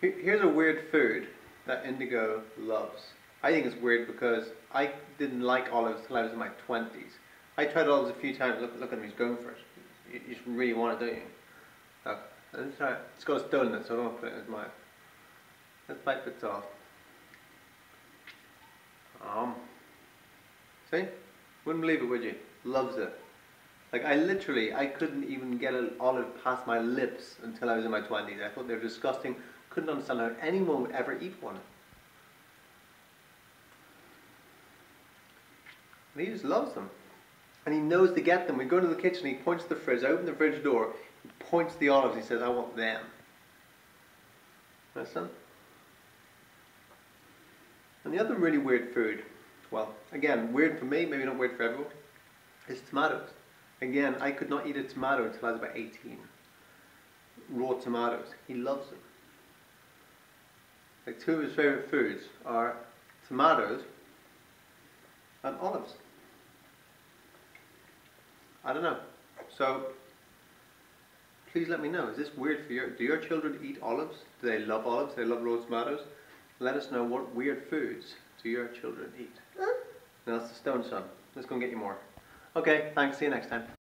Here- Here's a weird food that Indigo loves. I think it's weird because I didn't like olives till I was in my twenties. I tried olives a few times. Look, look at him, he's going for it. You, you just really want it, don't you? Look, let me try it. It's got a it, so I won't put it in his mouth. Let's bite bits off. Um. See? Wouldn't believe it, would you? Loves it. Like I literally, I couldn't even get an olive past my lips until I was in my twenties. I thought they were disgusting. Couldn't understand how anyone would ever eat one. And he just loves them. And he knows to get them. We go to the kitchen, he points to the fridge, I open the fridge door, he points to the olives, he says, I want them. Understand? And the other really weird food, well, again, weird for me, maybe not weird for everyone, is tomatoes. Again, I could not eat a tomato until I was about 18. Raw tomatoes. He loves them. Like two of his favorite foods are tomatoes and olives. I don't know. So please let me know. Is this weird for you? Do your children eat olives? Do they love olives? Do they love raw tomatoes? Let us know what weird foods do your children eat. Now that's the stone son. Let's go and get you more. Okay, thanks. See you next time.